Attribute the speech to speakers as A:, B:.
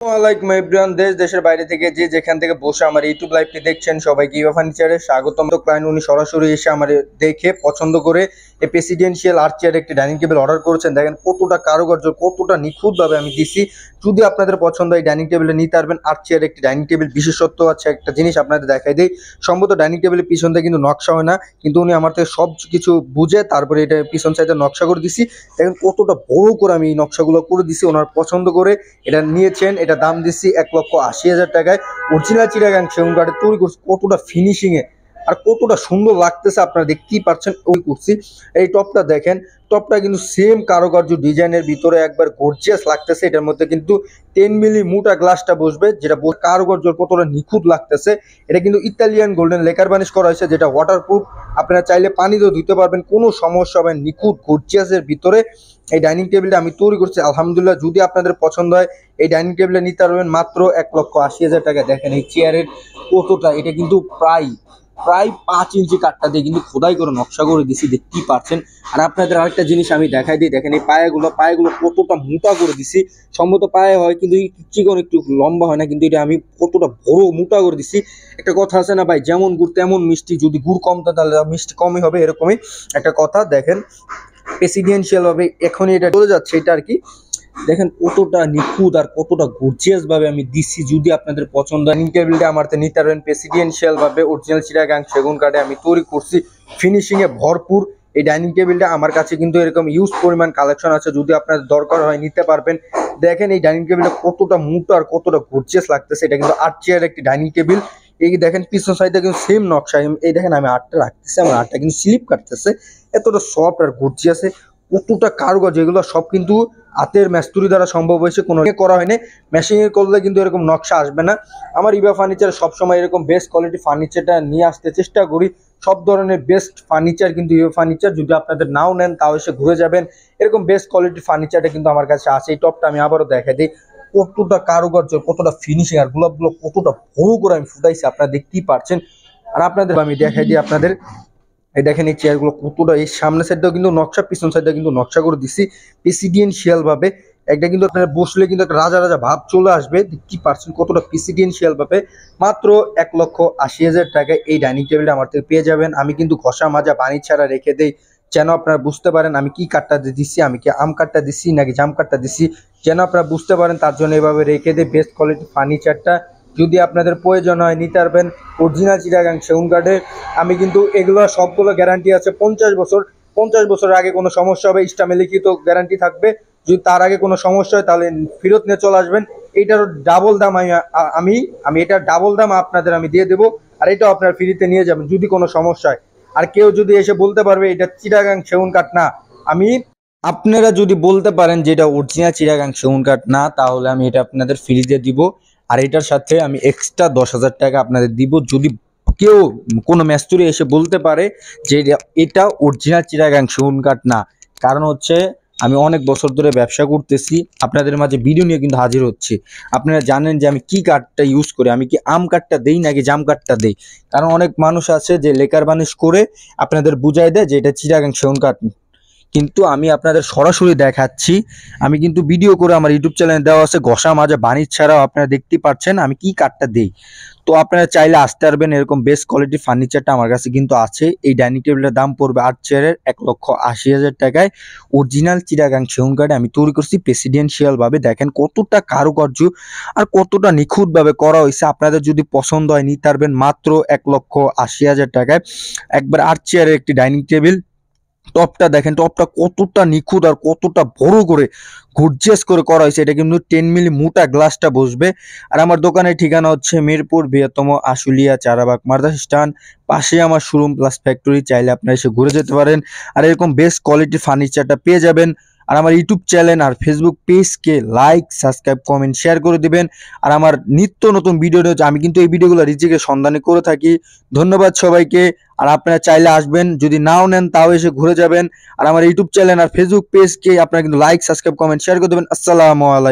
A: আসসালামাইকুম এভরিওয়ান দেশ, দেশের বাইরে থেকে যে যেখান থেকে বসে আমার ইউটিউব লাইভটি দেখছেন, সবাইকে ইভা ফার্নিচারে স্বাগতম। তো ক্লায়েন্ট উনি সরাসরি এসে আমার দেখে পছন্দ করে এই প্রেসিডেন্সিয়াল আর্চিয়ার চেয়ার একটি ডাইনিং টেবিল অর্ডার করেছেন। দেখেন কতটা কারুকার্য, কতটা নিখুঁতভাবে আমি দিছি। যদি আপনাদের পছন্দ হয় ডাইনিং টেবিলে নিতে পারবেন। আর চেয়ার একটি ডাইনিং টেবিল, বিশেষত্ব আছে একটা জিনিস আপনাদের দেখাই দেই। সম্ভবত ডাইনিং টেবিলের পিছন থেকে কিন্তু নকশা হয় না, কিন্তু উনি আমার থেকে সব কিছু বুঝে তারপরে এটা পিছন সাইডে নকশা করে দিছি। দেখেন কতটা বড় করে আমি এই নকশাগুলো করে দিছি, ওনার পছন্দ করে। এটা নিয়েছেন, এটা দাম দিচ্ছি এক লক্ষ আশি হাজার টাকায়। অরিজিনাল চিরাগাং সেগুন কাঠে তৈরি করছি কতটা ফিনিশিং এ আর কতটা সুন্দর লাগতেছে আপনারা দেখতেই পাচ্ছেন ওই করছি এই টপটা দেখেন, টপটা কিন্তু সেম কারুকার্য ডিজাইনের ভিতরে একবার গর্জিয়াস লাগতেছে। এটার মধ্যে কিন্তু টেন মিলি মোটা গ্লাসটা বসবে, যেটা কারুকার্য কতটা নিখুঁত লাগতেছে। এটা কিন্তু ইতালিয়ান গোল্ডেন লেকার বানিশ করা হয়েছে, যেটা ওয়াটারপ্রুফ আপনারা চাইলে পানিতেও ধুতে পারবেন, কোনো সমস্যা হবে নিখুঁত গর্জিয়াসের ভিতরে এই ডাইনিং টেবিলটা আমি তৈরি করছি। আলহামদুলিল্লাহ, যদি আপনাদের পছন্দ হয়, এই ডাইনিং টেবিলে নিতে পারবেন। মাত্র এক লক্ষ আশি হাজার টাকা। দেখেন এই চেয়ারের কতটা, এটা কিন্তু প্রায় প্রায় পাঁচ ইঞ্চি কাঠটা দিয়ে কিন্তু খোদাই করে নকশা করে দিছি দেখতেই পারছেন। আর আপনাদের আরেকটা জিনিস আমি দেখাই দিই, দেখেন এই পায়াগুলো পায়াগুলো কতটা মোটা করে দিছি সম্ভবত পায়ে হয় কিন্তু চিকন একটু লম্বা হয় না, কিন্তু এটা আমি কতটা বড় মোটা করে দিছি একটা কথা আছে না ভাই, যেমন গুড় তেমন মিষ্টি, যদি গুড় থাকে তাহলে মিষ্টি কমই হবে, এরকমই একটা কথা। দেখেন প্রেসিডেন্সিয়াল ভাবে এখনই এটা চলে যাচ্ছে, এটা আর কি। দেখেন কতটা নিখুঁত আর কতটা গর্জিয়াস ভাবে আমি দিচ্ছি যদি আপনাদের পছন্দ ডাইনিং টেবিলটা আমার তো নিতে পারবেন প্রেসিডেন্সিয়াল ভাবে অরিজিনাল চিরাগাং সেগুন কাঠে আমি তৈরি করছি। ফিনিশিং এ ভরপুর। এই ডাইনিং টেবিলটা আমার কাছে কিন্তু এরকম ইউজ পরিমাণ কালেকশন আছে। যদি আপনাদের দরকার হয় নিতে পারবেন। দেখেন এই ডাইনিং টেবিলটা কতটা মোটা আর কতটা গর্জিয়াস লাগতেছে। এটা কিন্তু আট চেয়ার একটি ডাইনিং টেবিল এই দেখেন পিছন সাইডে কিন্তু সেম নকশা। এই দেখেন আমি আটটা রাখতেছি। আমার আটটা কিন্তু স্লিপ কাটতেছে। এতটা সফট আর গর্জিয়াসে কতটা কারুকার্য, এগুলো সব কিন্তু হাতের ম্যাস্তুরি দ্বারা সম্ভব হয়েছে, কোনো করা হয়নি। মেশিনে করলে কিন্তু এরকম নকশা আসবে না। আমার ইবা ফার্নিচার সবসময় এরকম বেস্ট কোয়ালিটি ফার্নিচারটা নিয়ে আসতে চেষ্টা করি। সব ধরনের বেস্ট ফার্নিচার কিন্তু ইবা ফার্নিচার যদি আপনাদের নাও নেন তাও এসে ঘুরে যাবেন। এরকম বেস্ট কোয়ালিটি ফার্নিচারটা কিন্তু আমার কাছে আছে। এই টপটা আমি আবারও দেখা দিই। কতটা কারুকার্য, কতটা ফিনিশিং আর গোলাপগুলো কতটা বড় করে আমি ফুটাইছি, আপনারা দেখতেই পারছেন। আর আপনাদের আমি দেখাই দিই আপনাদের। এই দেখেন এই চেয়ারগুলো কতটা, এই সামনের সাইডটাও কিন্তু নকশা, পিছন সাইডটা কিন্তু নকশা করে দিছি। প্রেসিডেন্সিয়াল ভাবে একটা কিন্তু আপনারা বসলে কিন্তু একটা রাজা রাজা ভাব চলে আসবে। কি পার্সেন্ট কতটা প্রেসিডেন্সিয়াল ভাবে মাত্র এক লক্ষ আশি হাজার টাকায় এই ডাইনিং টেবিলটা আমার থেকে পেয়ে যাবেন। আমি কিন্তু ঘষা মাজা পানি ছাড়া রেখে দেই। যেন আপনারা বুঝতে পারেন আমি কি কাঠটা দিচ্ছি আমি কি আম কাঠটা দিচ্ছি নাকি জাম কাঠটা দিচ্ছি যেন আপনারা বুঝতে পারেন তার জন্য এভাবে রেখে দেয় বেস্ট কোয়ালিটি ফার্নিচারটা যদি আপনাদের প্রয়োজন হয়, নিতে পারবেন অরিজিনাল চিটাগাং সেগুন কাঠের আমি কিন্তু এগুলো সবগুলো গ্যারান্টি আছে পঞ্চাশ বছর। পঞ্চাশ বছরের আগে কোনো সমস্যা হবে ইস্টামে লিখিত গ্যারান্টি থাকবে। যদি তার আগে কোনো সমস্যা হয়, তাহলে ফেরত নিয়ে চলে আসবেন। এইটারও ডাবল দাম আমি আমি আমি এটার ডাবল দাম আপনাদের আমি দিয়ে দেবো, আর এটাও আপনার ফ্রিতে নিয়ে যাবেন যদি কোনো সমস্যা হয়। আর কেউ যদি এসে বলতে পারবে, এটা চিটাগাং সেগুন কাঠ না। আমি, আপনারা যদি বলতে পারেন যে এটা অরিজিনাল চিটাগাং সেগুন কাঠ না, তাহলে আমি এটা আপনাদের ফ্রিতে দিব। আর এটার সাথে আমি এক্সট্রা দশ হাজার টাকা আপনাদের দিব। যদি কেউ কোনো ম্যাস্তুরি এসে বলতে পারে যে এটা- অরিজিনাল চিরাগাং সেগুন কাঠ না। কারণ হচ্ছে আমি অনেক বছর ধরে ব্যবসা করতেছি, আপনাদের মাঝে ভিডিও নিয়ে কিন্তু হাজির হচ্ছে। আপনারা জানেন যে আমি কি কাঠটা ইউজ করি, আমি কি আম কাঠটা দেই নাকি জাম কাঠটা দেই? কারণ অনেক মানুষ আছে যে লেকার বানিশ করে আপনাদের বুঝাই দেয় যে এটা চিরাগাং সেগুন কাঠ কিন্তু আমি আপনাদের সরাসরি দেখাচ্ছি। আমি কিন্তু ভিডিও করে আমার ইউটিউব চ্যানেলে দেওয়া আছে। ঘষা মাজা বাণিজ ছাড়াও আপনারা দেখতে পাচ্ছেন আমি কি কাঠটা দেই। তো আপনারা চাইলে আসতে পারবেন, এরকম বেস্ট কোয়ালিটি ফার্নিচারটা আমার কাছে কিন্তু আছে। এই ডাইনিং টেবিলের দাম পড়বে আট চেয়ারের এক লক্ষ আশি হাজার টাকায়। অরিজিনাল চিরাগাং সেগুন কাঠে আমি তৈরি করছি প্রেসিডেন্সিয়ালভাবে দেখেন কতটা কারুকার্য আর কতটা নিখুঁতভাবে করা হয়েছে। আপনাদের যদি পছন্দ হয়, নিতে পারবেন মাত্র এক লক্ষ আশি হাজার টাকায়। একবার আট চেয়ারের একটি ডাইনিং টেবিল টপটা দেখেন টপটা কতটা নিখুঁত আর কতটা বড় করে গর্জিয়াস করে করা হয়েছে। এটা কিন্তু টেন মিলি মোটা গ্লাসটা বসবে। আর আমার দোকানের ঠিকানা হচ্ছে মিরপুর বৃহত্তম আশুলিয়া চারাবাগ মার্দাস স্টান পাশে আমার শোরুম প্লাস ফ্যাক্টরি চাইলে আপনারা এসে ঘুরে যেতে পারেন। আর এরকম বেস্ট কোয়ালিটির ফার্নিচারটা পেয়ে যাবেন। আর আমার ইউটিউব চ্যানেল আর ফেসবুক পেজকে লাইক সাবস্ক্রাইব কমেন্ট শেয়ার করে দিবেন। আর আমার নিত্য নতুন ভিডিও নিয়ে আমি কিন্তু এই ভিডিওগুলো রিজিকে সন্ধানে করে থাকি। ধন্যবাদ সবাইকে। আর আপনারা চাইলে আসবেন, যদি নাও নেন তাও এসে ঘুরে যাবেন। আর আমার ইউটিউব চ্যানেল আর ফেসবুক পেজকে আপনারা কিন্তু লাইক সাবস্ক্রাইব কমেন্ট শেয়ার করে দেবেন। আসসালামু আলাইকুম